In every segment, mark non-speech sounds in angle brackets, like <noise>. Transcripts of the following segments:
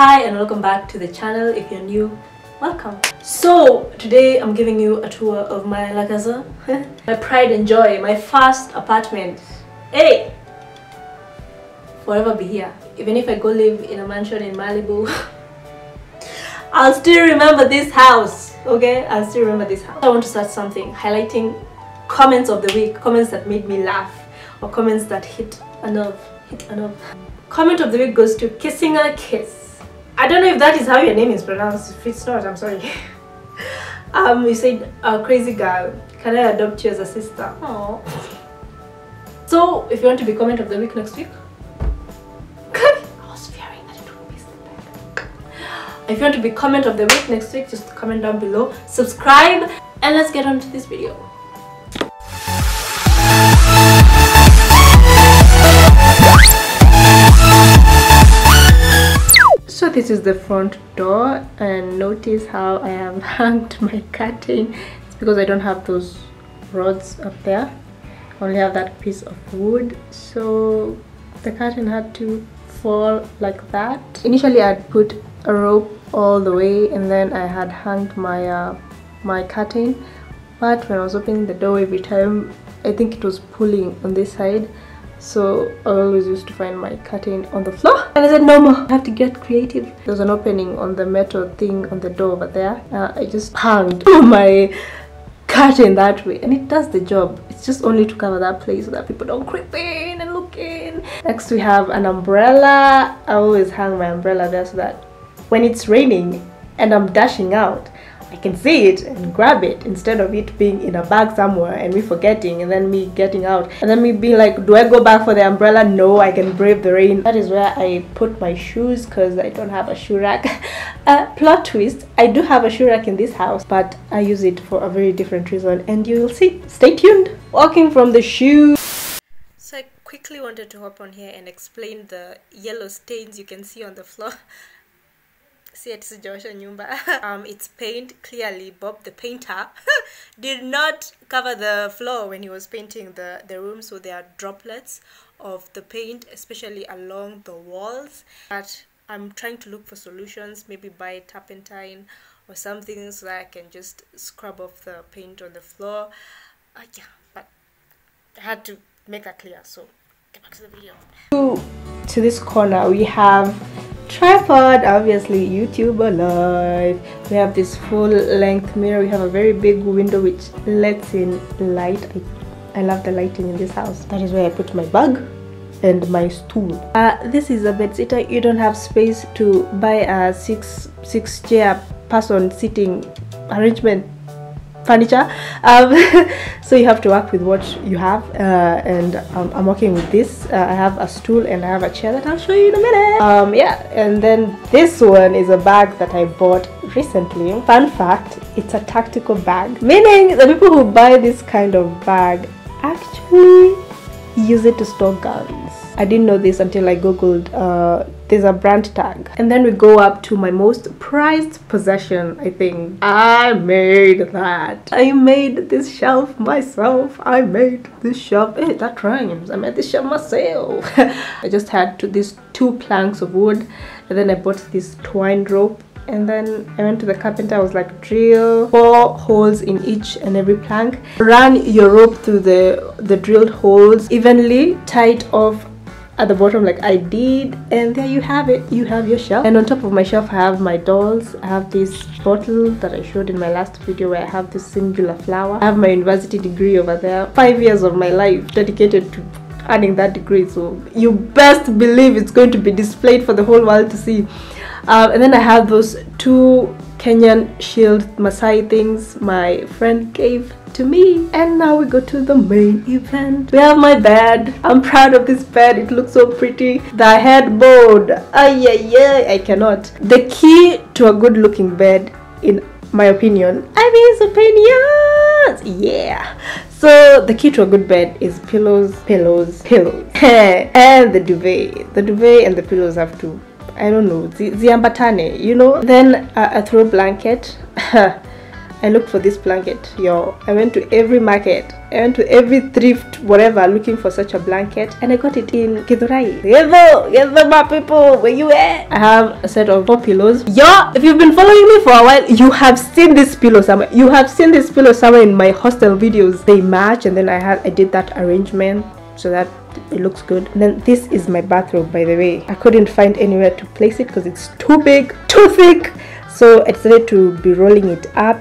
Hi and welcome back to the channel. If you're new, welcome. So today I'm giving you a tour of my La Casa, <laughs> my pride and joy, my first apartment. Hey! Forever be here. Even if I go live in a mansion in Malibu, <laughs> I'll still remember this house. Okay? I'll still remember this house. I want to start something highlighting comments of the week, comments that made me laugh, or comments that hit a nerve. Hit a nerve. Comment of the week goes to Kissing a Kiss. I don't know if that is how your name is pronounced. If it's not, I'm sorry. <laughs> um, you said, uh, crazy girl, can I adopt you as a sister? Oh. So, if you want to be comment of the week next week, I was fearing that it would miss the bag. If you want to be comment of the week next week, just comment down below, subscribe, and let's get on to this video. So this is the front door and notice how I have <laughs> hanged my curtain. It's because I don't have those rods up there. I only have that piece of wood. So the curtain had to fall like that. Initially I'd put a rope all the way and then I had hanged my uh, my curtain but when I was opening the door every time I think it was pulling on this side so I always used to find my curtain on the floor. And I said no more. I have to get creative. There's an opening on the metal thing on the door over there. Uh, I just hung <laughs> my curtain that way. And it does the job. It's just only to cover that place so that people don't creep in and look in. Next we have an umbrella. I always hang my umbrella there so that when it's raining and I'm dashing out I can see it and grab it instead of it being in a bag somewhere and me forgetting and then me getting out. And then me being like do I go back for the umbrella? No I can brave the rain. That is where I put my shoes because I don't have a shoe rack. <laughs> Uh, plot twist I do have a shoe rack in this house but I use it for a very different reason and you'll see. Stay tuned. Walking from the shoe. So I quickly wanted to hop on here and explain the yellow stains you can see on the floor <laughs> sijaosha nyumba. <laughs> Um it's paint clearly bob the painter <laughs> did not cover the floor when he was painting the the room so there are droplets of the paint especially along the walls but i'm trying to look for solutions maybe buy turpentine or something so that i can just scrub off the paint on the floor. Uh, yeah but i had to make that clear so get back to the video. To, to this corner we have tripod obviously youtuber live we have this full length mirror. We have a very big window which lets in light. I, I love the lighting in this house. That is where i put my bag and my stool. Uh, this is a bed sitter. You don't have space to buy a six six chair person sitting arrangement furniture. Um, <laughs> so you have to work with what you have uh, and um, I'm working with this. Uh, I have a stool and I have a chair that I'll show you in a minute. Um, yeah and then this one is a bag that I bought recently. Fun fact it's a tactical bag meaning the people who buy this kind of bag actually use it to store guns I didn't know this until I googled uh, there's a brand tag. And then we go up to my most prized possession I think. I made that. I made this shelf myself. I made this shelf. Hey that rhymes. I made this shelf myself. <laughs> I just had to these two planks of wood and then I bought this twine rope and then I went to the carpenter. I was like drill four holes in each and every plank. Run your rope through the the drilled holes evenly tight off at the bottom like I did and there you have it. You have your shelf. And on top of my shelf I have my dolls. I have this bottle that I showed in my last video where I have this singular flower. I have my university degree over there. Five years of my life dedicated to earning that degree so you best believe it's going to be displayed for the whole world to see. Um, and then I have those two Kenyan shield Masai things my friend gave to me and now we go to the main event. We have my bed. I'm proud of this bed. It looks so pretty. The headboard. Ay yeah yeah i cannot. The key to a good looking bed in my opinion. I mean opinions. Yeah. So the key to a good bed is pillows pillows pillows. <laughs> And the duvet. The duvet and the pillows have to I don't know, ziambatane, you know. Then uh, a throw blanket. <laughs> I looked for this blanket, yo. I went to every market, I went to every thrift, whatever, looking for such a blanket, and I got it in Githurai. Yezo, Yezo, my people, where you at? I have a set of four pillows. Yo, if you've been following me for a while, you have seen this pillow somewhere. You have seen this pillow somewhere in my hostel videos. They match, and then I had I did that arrangement so that it looks good and then this is my bathrobe by the way i couldn't find anywhere to place it because it's too big too thick so i decided to be rolling it up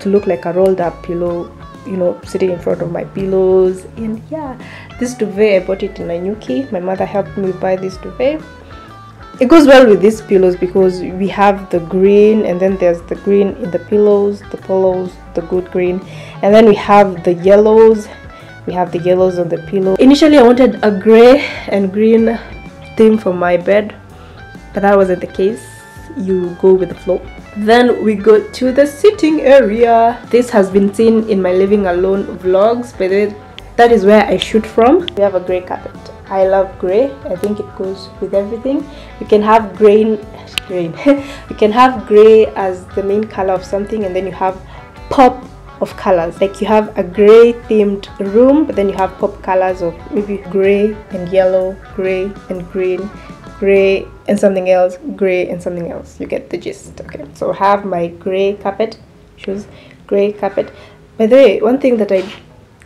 to look like a rolled up pillow you know sitting in front of my pillows. And yeah this duvet i bought it in Nanyuki my mother helped me buy this duvet. It goes well with these pillows because we have the green and then there's the green in the pillows the pillows the good green. And then we have the yellows. We have the yellows on the pillow. Initially i wanted a gray and green theme for my bed but that wasn't the case. You go with the flow then we go to the sitting area. This has been seen in my living alone vlogs but that is where i shoot from. We have a gray carpet. I love gray i think it goes with everything. You can have grain grain <laughs> you can have gray as the main color of something and then you have pop of colors. Like you have a gray themed room but then you have pop colors of maybe gray and yellow gray and green gray and something else gray and something else. You get the gist okay? So I have my gray carpet shoes gray carpet. By the way one thing that I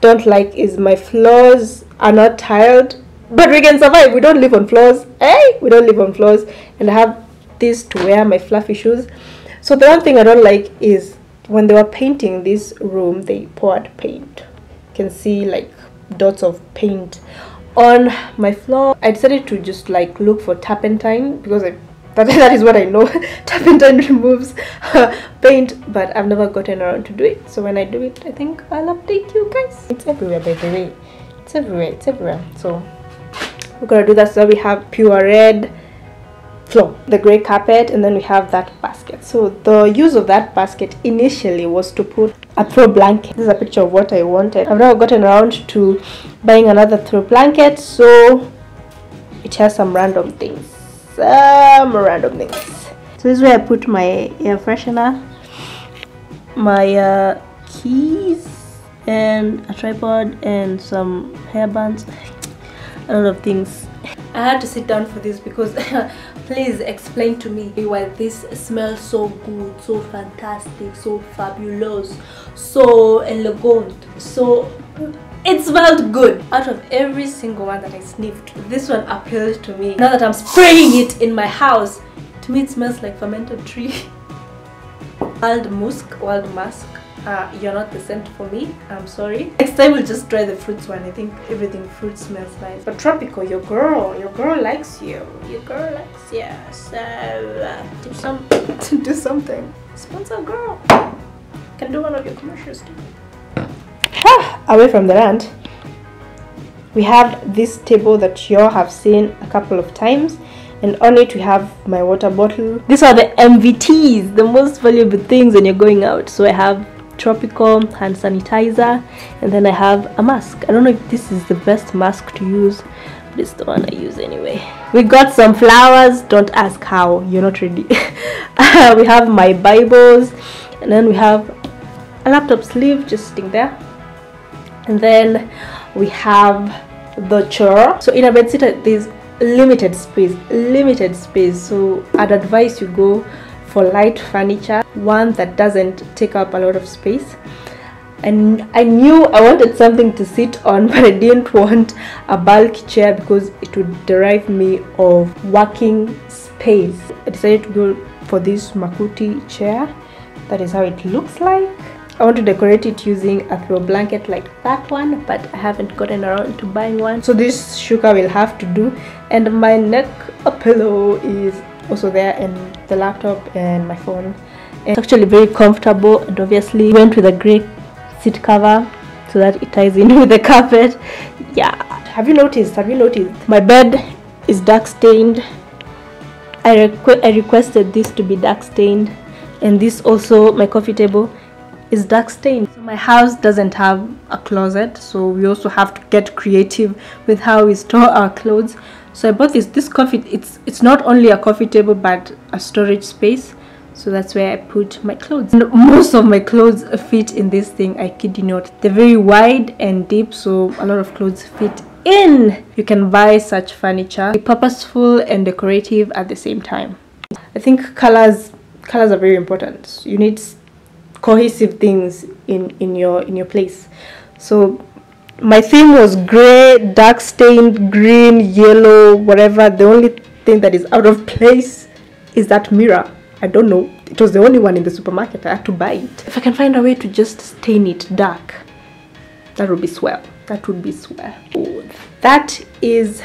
don't like is my floors are not tiled but we can survive. We don't live on floors. Hey we don't live on floors. And I have this to wear my fluffy shoes. So the one thing I don't like is when they were painting this room they poured paint. You can see like dots of paint on my floor i decided to just like look for turpentine because I, that, <laughs> that is what i know. <laughs> Turpentine removes <laughs> paint but i've never gotten around to do it. So when i do it i think i'll update you guys. It's everywhere by the way. It's everywhere it's everywhere. So we're gonna do that so we have pure red floor the gray carpet and then we have that basket. So the use of that basket initially was to put a throw blanket. This is a picture of what i wanted. I've now gotten around to buying another throw blanket so it has some random things some random things. So this is where i put my air freshener my uh, keys and a tripod and some hairbands a lot of things. I had to sit down for this because <laughs> please explain to me why this smells so good so fantastic so fabulous so elegant so it smelled good. Out of every single one that i sniffed this one appealed to me. Now that i'm spraying it in my house to me it smells like fermented tree. <laughs> Wild musk wild musk uh, you're not the scent for me i'm sorry. Next time we'll just try the fruits one i think everything fruit smells nice. But tropical your girl your girl likes you. Your girl likes you so uh, do some <laughs> do something. sponsor girl. Can do one of your commercials too. Away from the rant. We have this table that you all have seen a couple of times and on it we have my water bottle. These are the mvts the most valuable things when you're going out. So i have tropical hand sanitizer and then I have a mask. I don't know if this is the best mask to use but it's the one I use anyway. We got some flowers don't ask how you're not ready. <laughs> We have my Bibles and then we have a laptop sleeve just sitting there. And then we have the chair. So in a bed sitter there's limited space limited space. So I'd advise you go for light furniture one that doesn't take up a lot of space. And I knew I wanted something to sit on <laughs> but I didn't want a bulky chair because it would derive me of working space. I decided to go for this Makuti chair. That is how it looks like. I want to decorate it using a throw blanket like that one but I haven't gotten around to buying one. So this shuka will have to do. And my neck pillow is also there and the laptop and my phone. It's actually very comfortable and obviously went with a great seat cover so that it ties in <laughs> with the carpet. Yeah. Have you noticed have you noticed? My bed is dark stained. I, requ I requested this to be dark stained and this also my coffee table is dark stained. So my house doesn't have a closet so we also have to get creative with how we store our clothes so i bought this this coffee it's it's not only a coffee table but a storage space so that's where I put my clothes. And most of my clothes fit in this thing, I kid you not. They're very wide and deep, so a lot of clothes fit in. You can buy such furniture, purposeful and decorative at the same time. I think colors colors are very important. You need cohesive things in in your in your place. So my theme was gray, dark stained, green, yellow, whatever. The only thing that is out of place is that mirror I don't know. It was the only one in the supermarket. I had to buy it. If I can find a way to just stain it dark, that would be swell. That would be swell. That is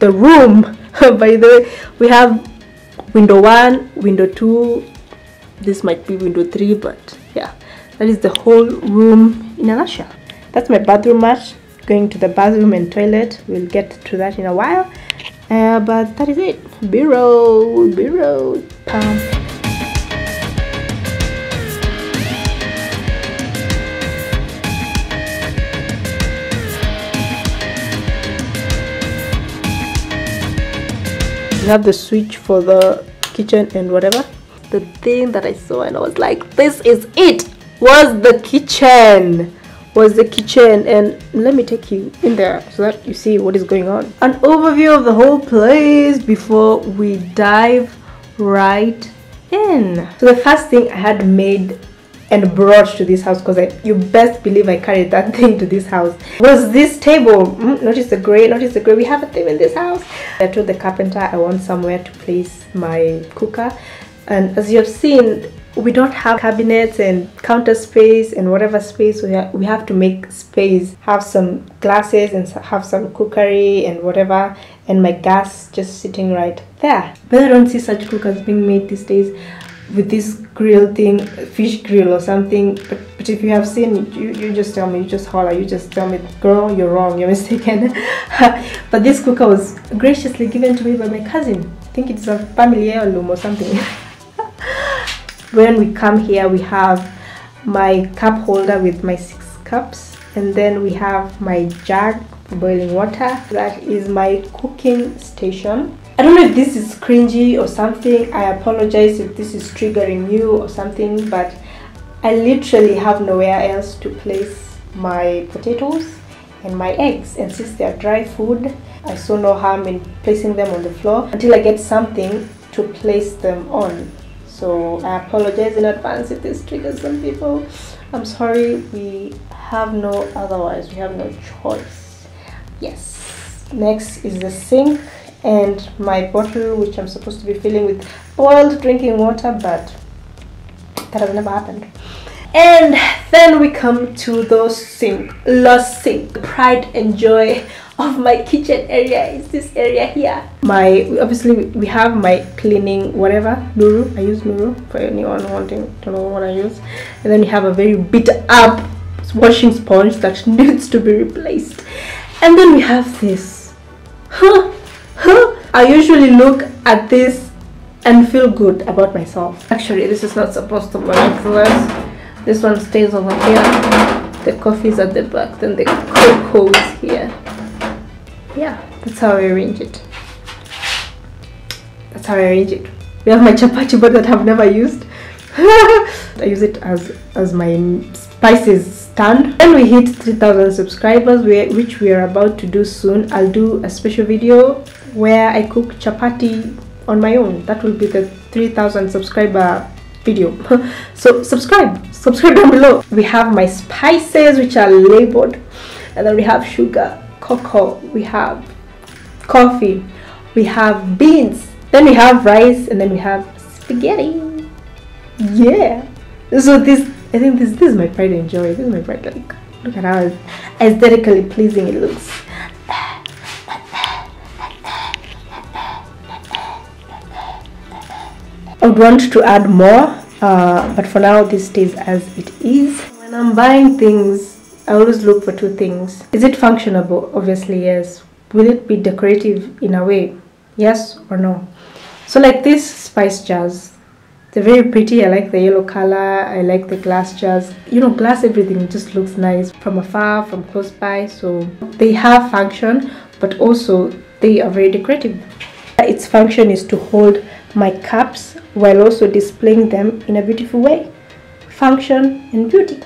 the room. <laughs> By the way, we have window one, window two. This might be window three, but yeah, that is the whole room in a nutshell. That's my bathroom mat. Going to the bathroom and toilet. We'll get to that in a while. Uh, but that is it. B-roll, B-roll. Um, have the switch for the kitchen and whatever the thing that i saw and i was like this is it was the kitchen was the kitchen and let me take you in there so that you see what is going on. An overview of the whole place before we dive right in. So the first thing i had made and brought to this house because you best believe I carried that <laughs> thing to this house was this table. Mm, notice the gray notice the gray we have a thing in this house. I told the carpenter I want somewhere to place my cooker. And as you have seen we don't have cabinets and counter space and whatever space we, we have to make space. Have some glasses and have some cookery and whatever and my gas just sitting right there. But i don't see such cookers being made these days with this grill thing fish grill or something. But, but if you have seen you, you just tell me you just holler you just tell me girl you're wrong you're <laughs> mistaken. <laughs> But this cooker was graciously given to me by my cousin. I think it's a family heirloom or something <laughs> when we come here we have my cup holder with my six cups and then we have my jug for boiling water. That is my cooking station. I don't know if this is cringy or something. I apologize if this is triggering you or something but I literally have nowhere else to place my potatoes and my eggs. And since they are dry food I saw no harm in placing them on the floor until I get something to place them on so I apologize in advance if this triggers some people. I'm sorry we have no otherwise. We have no choice. Yes. Next is the sink and my bottle which I'm supposed to be filling with boiled drinking water but that has never happened. And then we come to the sink. Lost sink. Pride and joy of my kitchen area is this area here. My obviously we have my cleaning whatever. Nuru i use nuru for anyone wanting to know what i use. And then we have a very beat up washing sponge that <laughs> needs to be replaced. And then we have this. Huh, huh. i usually look at this and feel good about myself. Actually this is not supposed to work us. This one stays over here. The coffee is at the back then the cocoa is here yeah that's how I arrange it. That's how I arrange it. We have my chapati board <laughs> that I've never used. <laughs> I use it as as my spices stand. When we hit 3000 subscribers which we are about to do soon I'll do a special video where I cook chapati on my own. That will be the 3000 subscriber video. <laughs> So subscribe. Subscribe down below. We have my spices which are labeled. And then we have sugar cocoa, we have coffee, we have beans, then we have rice, and then we have spaghetti. Yeah. So this, I think this, this is my pride and joy. This is my pride. Like, look at how aesthetically pleasing it looks. I would want to add more, uh, but for now this stays as it is. When I'm buying things, I always look for two things. Is it functionable? Obviously, yes. Will it be decorative in a way? Yes or no? So like these spice jars, they're very pretty. I like the yellow color. I like the glass jars. You know, glass everything just looks nice from afar, from close by. So they have function, but also they are very decorative. Its function is to hold my cups while also displaying them in a beautiful way. Function and beauty.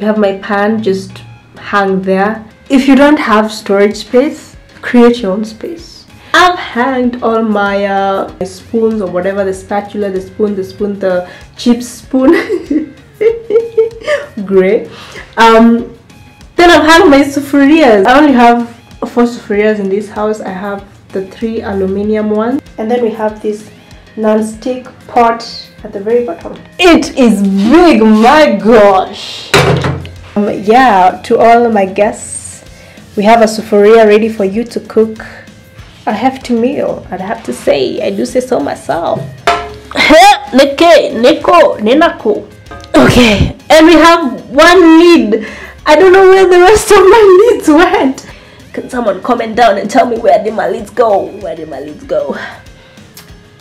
Have my pan just hang there. If you don't have storage space, create your own space. I've hanged all my, uh, spoons or whatever, the spatula, the spoon, the spoon, the chip spoon. <laughs> Great. Um, then I've hung my sufurias. I only have four sufurias in this house. I have the three aluminium ones. And then we have this non-stick pot at the very bottom. It is big, my gosh. Um, yeah, to all my guests, we have a sufuria ready for you to cook a hefty meal. I'd have to say, I do say so myself. Neke, Neko, Nenako. Okay, and we have one lid. I don't know where the rest of my <laughs> lids went. Can someone comment down and tell me where did my lids go? Where did my lids go?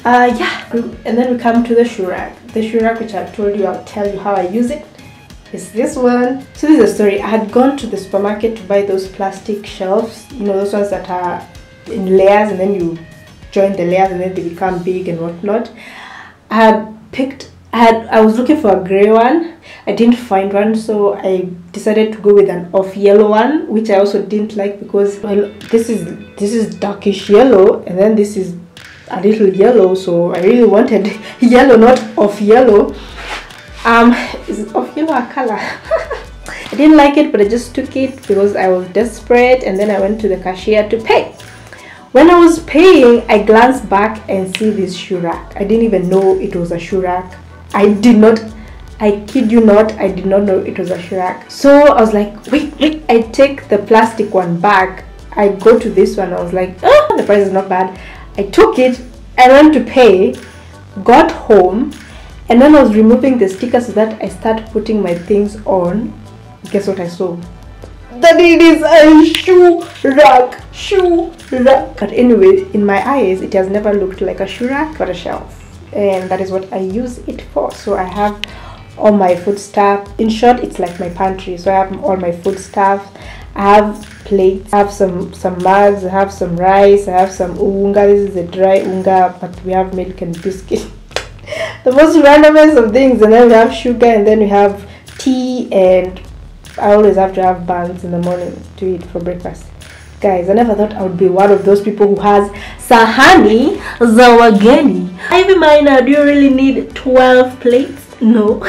Uh, yeah, and then we come to the shoe rack. The shoe rack, which I've told you, I'll tell you how I use it is this one. So this is a story. I had gone to the supermarket to buy those plastic shelves, you know, those ones that are in layers and then you join the layers and then they become big and whatnot. I had picked, I had, I was looking for a gray one. I didn't find one, so I decided to go with an off yellow one, which I also didn't like because well, this is this is darkish yellow, and then this is a little yellow. So I really wanted <laughs> yellow, not off yellow. Um is of yellow color? <laughs> I didn't like it but I just took it because I was desperate and then I went to the cashier to pay. When I was paying I glanced back and see this shoe rack I didn't even know it was a shoe rack I did not I kid you not I did not know it was a shoe rack so I was like wait wait. I take the plastic one back. I go to this one I was like oh the price is not bad I took it I went to pay got home and when I was removing the sticker so that I start putting my things on, guess what I saw? That it is a shoe rack, shoe rack. But anyway, in my eyes, it has never looked like a shoe rack but a shelf. And that is what I use it for. So I have all my food stuff. In short, it's like my pantry. So I have all my food stuff. I have plates. I have some some mugs. I have some rice. I have some unga. This is a dry unga, but we have milk and biscuit. <laughs> the most randomest of things and then we have sugar and then we have tea and I always have to have buns in the morning to eat for breakfast. Guys, I never thought I would be one of those people who has sahani zawageni. Hivi Mina, do you really need 12 plates? No.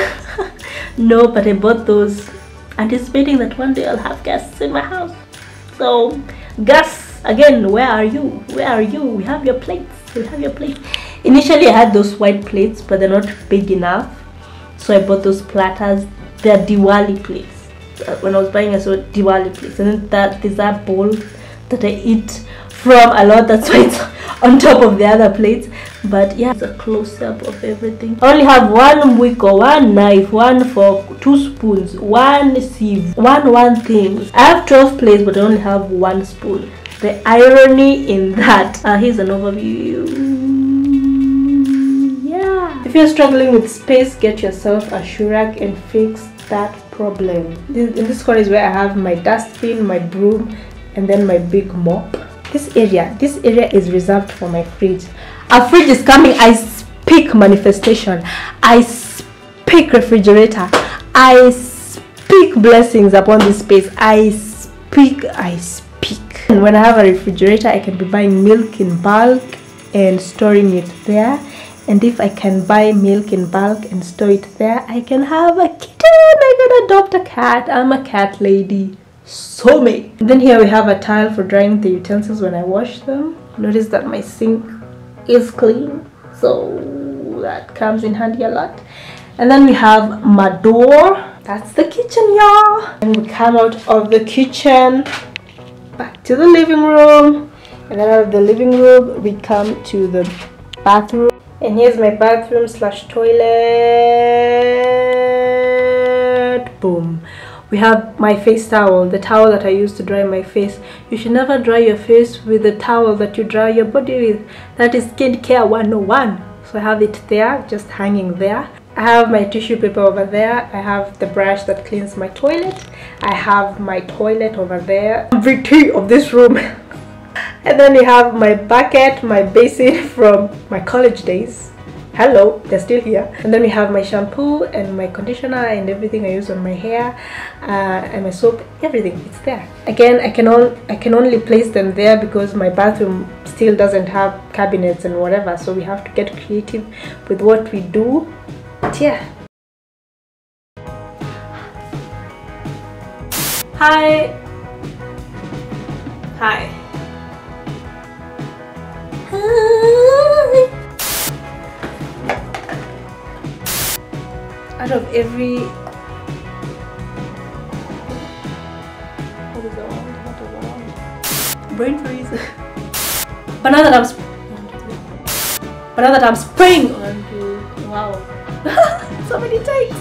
<laughs> no, but I bought those anticipating that one day I'll have guests in my house. So, guests, again, where are you? Where are you? We have your plates. We have your plates initially i had those white plates but they're not big enough so i bought those platters they're diwali plates uh, when i was buying i saw diwali plates and then that there's that bowl that i eat from a lot that's why it's <laughs> on top of the other plates but yeah it's a close-up of everything i only have one mwiko one knife one fork two spoons one sieve one one thing i have 12 plates but i only have one spoon the irony in that uh, here's an overview Yeah. if you're struggling with space, get yourself a shoe rack and fix that problem. In this corner is where I have my dustbin, my broom, and then my big mop. This area, this area is reserved for my fridge. A fridge is coming. I speak manifestation. I speak refrigerator. I speak blessings upon this space. I speak, I speak. And when I have a refrigerator, I can be buying milk in bulk and storing it there and if I can buy milk in bulk and store it there, I can have a kitten. I can adopt a cat. I'm a cat lady. So me. Then here we have a tile for drying the utensils when I wash them. Notice that my sink is clean, so that comes in handy a lot. And then we have my door. That's the kitchen, y'all. And we come out of the kitchen back to the living room. And then out of the living room, we come to the bathroom and here's my bathroom slash toilet boom we have my face towel the towel that i use to dry my face you should never dry your face with the towel that you dry your body with that is skincare 101 so i have it there just hanging there I have my tissue paper over there. I have the brush that cleans my toilet. I have my toilet over there. Every key of this room <laughs> and then you have my bucket my basin <laughs> from my college days hello they're still here. And then we have my shampoo and my conditioner and everything i use on my hair uh, and my soap everything it's there. Again i can all i can only place them there because my bathroom still doesn't have cabinets and whatever so we have to get creative with what we do. But yeah. Hi. Hi out of every what is the one? What is the one? Brain freeze. but now that I'm sp- but now that I'm spraying onto wow, <laughs> so many takes.